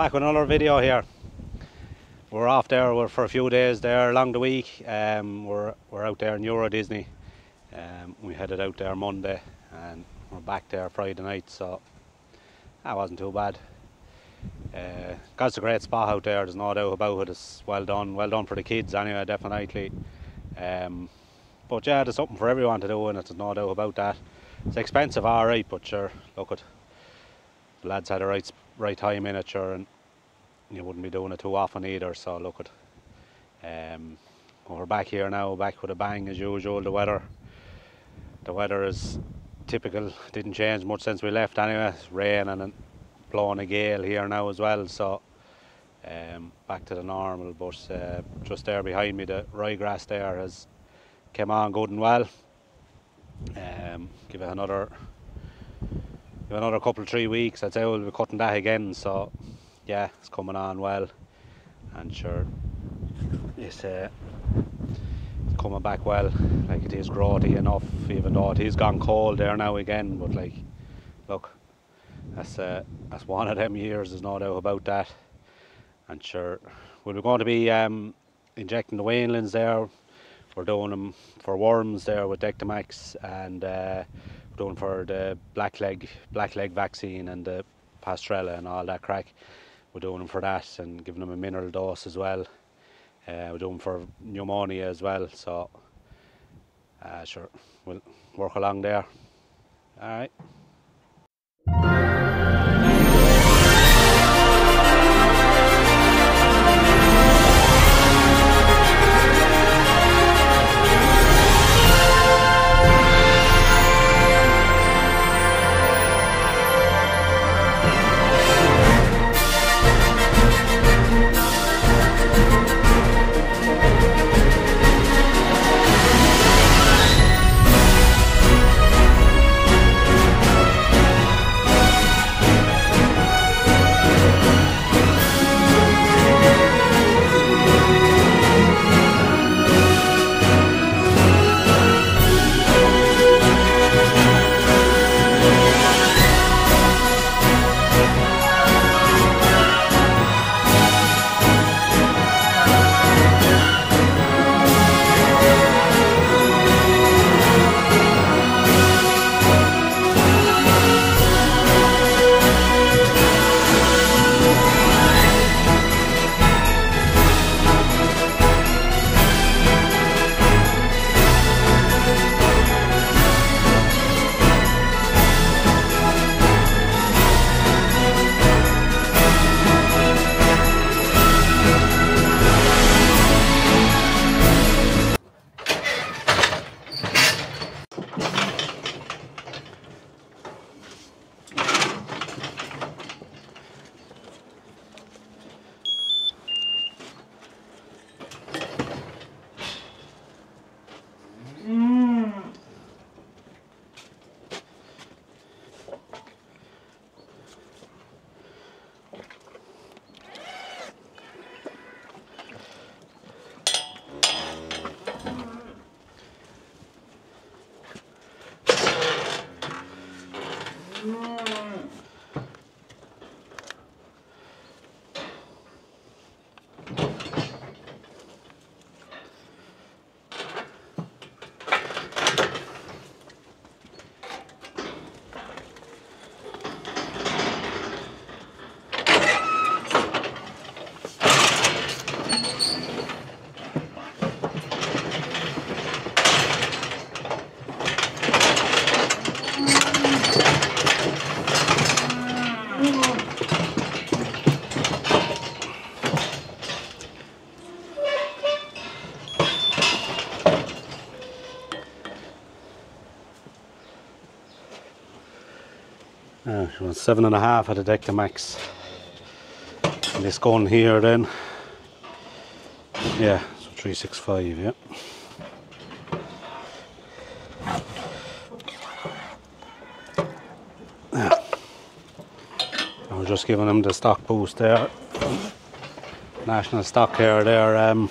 Back with another video here. We're off there we're for a few days there along the week. Um, we're, we're out there in Euro Disney. Um, we headed out there Monday and we're back there Friday night, so that wasn't too bad. Uh, God's a great spot out there, there's no doubt about it. It's well done, well done for the kids anyway, definitely. Um, but yeah, there's something for everyone to do it, there's no doubt about that. It's expensive, alright, but sure, look at the lads had a right, right time in it, sure, and you wouldn't be doing it too often either, so look at um, we're back here now, back with a bang as usual. The weather, the weather is typical. Didn't change much since we left anyway. It's raining and blowing a gale here now as well. So um, back to the normal. But uh, just there behind me, the ryegrass there has came on good and well. Um, give it another, another couple three weeks. I'd say we'll be cutting that again. So yeah, it's coming on well, and sure, it's uh, it's coming back well. Like it is growthy enough, even though it is gone cold there now again. But like, look, that's uh, that's one of them years. There's no doubt about that. And sure, we're going to be um, injecting the weanlings there. We're doing them for worms there with Dectomax, and uh, we're doing for the blackleg blackleg vaccine and the Pasteurella and all that crack. We're doing them for that and giving them a mineral dose as well. Uh, we're doing for pneumonia as well. So, uh, sure, we'll work along there. All right. Seven and a half at the Dectomax. And this gun here then. Yeah, so 365, yeah. Yeah. We're just giving them the stock boost there. National stock here there, um,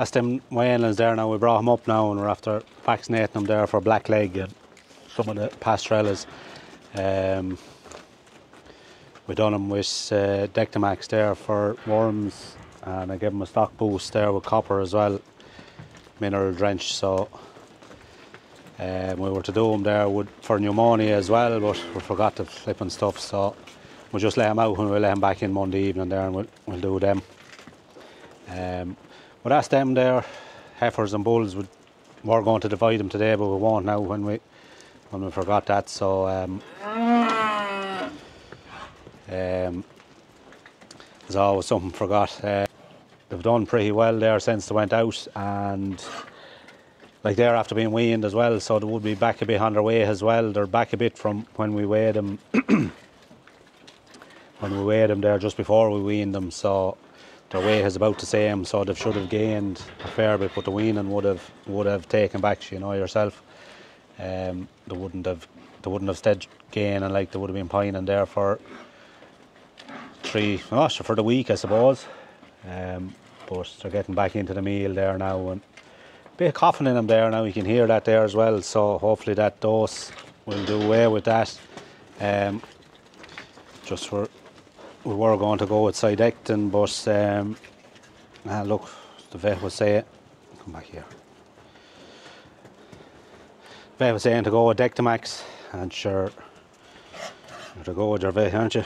That's them weanlings there now. We brought them up now and we're after vaccinating them there for blackleg and some of the Pasteurellas. Um, we done them with uh, Dectomax there for worms and I gave them a stock boost there with copper as well, mineral drench. So um, we were to do them there with, for pneumonia as well, but we forgot to the flipping stuff. So we'll just let them out when we'll let them back in Monday evening there and we'll, we'll do them. Um, but that's them there, heifers and bulls. We were going to divide them today, but we won't now when we when we forgot that. So um, um, there's always something forgot. Uh, they've done pretty well there since they went out, and like they're after being weaned as well, so they would be back a bit on their way as well. They're back a bit from when we weighed them. when we weighed them there just before we weaned them, so their weight is about the same, so they should have gained a fair bit, but the weaning would have would have taken back, you know yourself. Um, they wouldn't have they wouldn't have stayed gaining like they would have been pining there for three, oh, for the week, I suppose. Um, but they're getting back into the meal there now, and a bit of coughing in them there now. You can hear that there as well. So hopefully that dose will do away with that. Um, just for we were going to go with Cydectin, but um, ah, look, the vet was saying, come back here. The vet was saying to go with Dectomax, and sure, you're to go with your vet, aren't you?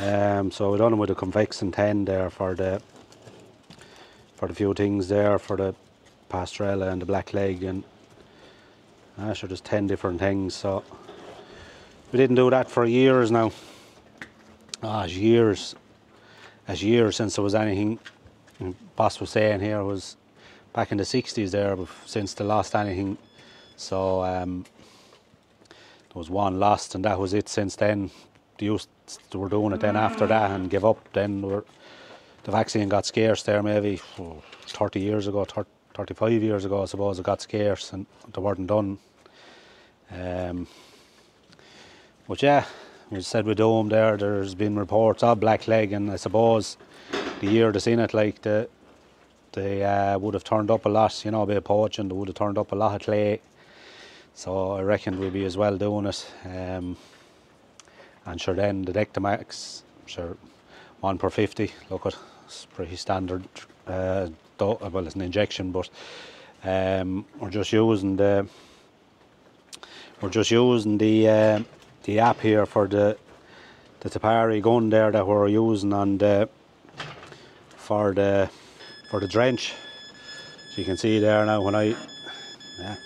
Um, so we done it with a Covexin 10 there for the for the few things there for the Pasteurella and the black leg and ah, sure there's 10 different things so we didn't do that for years now as years as years since there was anything boss was saying here. Was back in the 60s there since the last anything. So um, there was one lost and that was it. Since then they used were doing it then after that and give up. Then were, the vaccine got scarce there maybe oh, 30 years ago 30, 35 years ago I suppose it got scarce and they weren't done. Um, but yeah we said with Dome there there's been reports of black leg and I suppose the year they seen it like the they uh, would have turned up a lot you know a bit of poaching they would have turned up a lot of clay. So I reckon we'll be as well doing it. Um, and sure then the Dectomax, sure one per 50, look at it's pretty standard, uh, well it's an injection but um, we're just using the we're just using the uh, the app here for the the Tapari gun there that we're using on the uh, for the for the drench. So you can see there now when I yeah.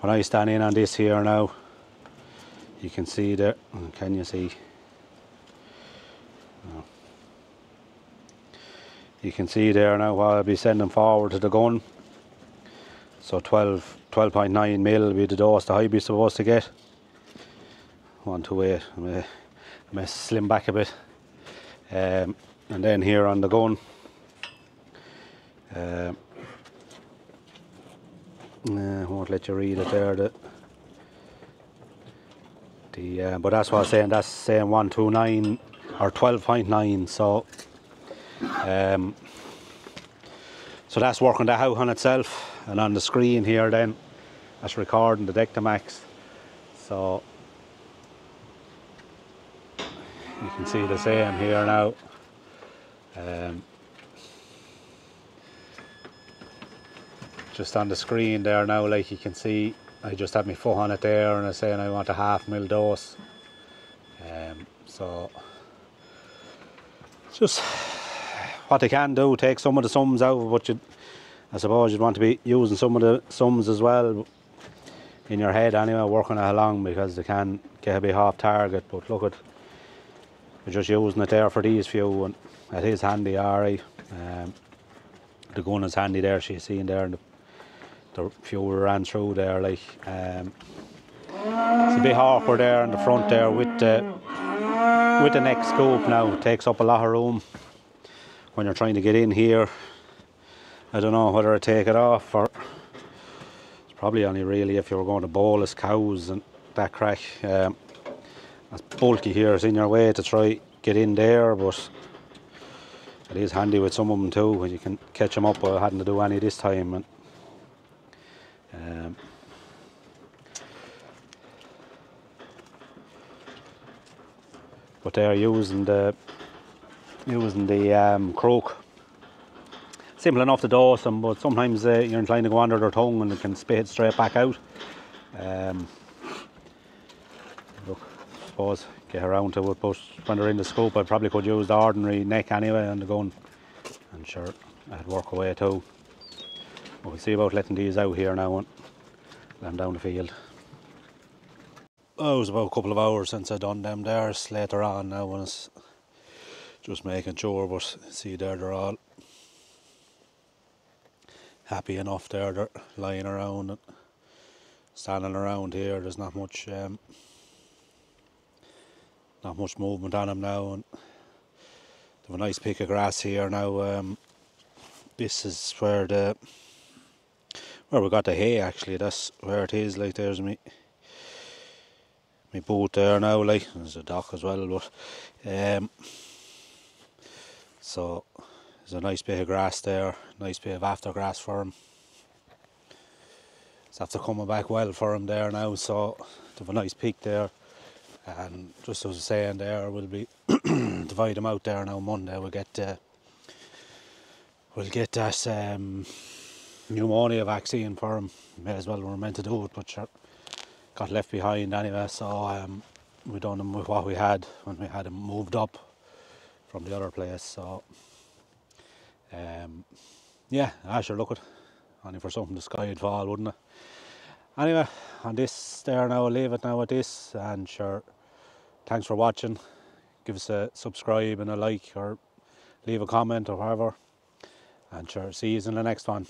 When I stand in on this here now you can see there can you see? You can see there now I'll be sending forward to the gun so 12 12.9 mil will be the dose the high be supposed to get one to eight I may, I may slim back a bit um, and then here on the gun uh, uh, won't let you read it there. The, the uh, but that's what I'm saying. That's saying one two nine or twelve point nine. So, um, so that's working that out on itself, and on the screen here then, that's recording the Dectomax. So you can see the same here now. Um, just on the screen there now like you can see I just have my foot on it there and I'm saying I want a half mil dose um, so just what they can do take some of the sums out but you I suppose you'd want to be using some of the sums as well in your head anyway working it along because they can get a bit off target but look at we're just using it there for these few and it is handy alright um, the gun is handy there she's seeing there in the the fuel ran through there like um, it's a bit awkward there in the front there with the with the neck scope now. It takes up a lot of room when you're trying to get in here I don't know whether I take it off or it's probably only really if you were going to bolus cows and that crack um, that's bulky here is in your way to try get in there, but it is handy with some of them too when you can catch them up. without hadn't to do any this time. And, um, but they're using the using the um, croak. Simple enough to dose them, but sometimes uh, you're inclined to go under their tongue and it can spit straight back out. Um, look, I suppose get around to it, but when they're in the scope, I probably could use the ordinary neck anyway on the gun, and sure, that'd work away too. But we'll see about letting these out here now and let them down the field. Oh, it was about a couple of hours since I done them there. It's later on now when it's just making sure, but see there they're all happy enough there. They're lying around and standing around here. There's not much um, not much movement on them now and they have a nice pick of grass here now. Um, this is where the where we got the hay actually. That's where it is. Like there's me my boat there now. Like there's a dock as well, but um, so there's a nice bit of grass there. Nice bit of after grass for him. It's after coming back well for him there now. So they have a nice peak there. And just as I was saying there, we'll be divide them out there now Monday. We'll get uh, we'll get that um, pneumonia vaccine for him. May as well. We were meant to do it, but sure, got left behind anyway. So um, we him with what we had when we had him moved up from the other place. So um, yeah, I sure look it. Only for something the sky would fall, wouldn't it? Anyway, on this there now, I'll leave it now at this, and sure, thanks for watching. Give us a subscribe and a like, or leave a comment or whatever. And sure, see you in the next one.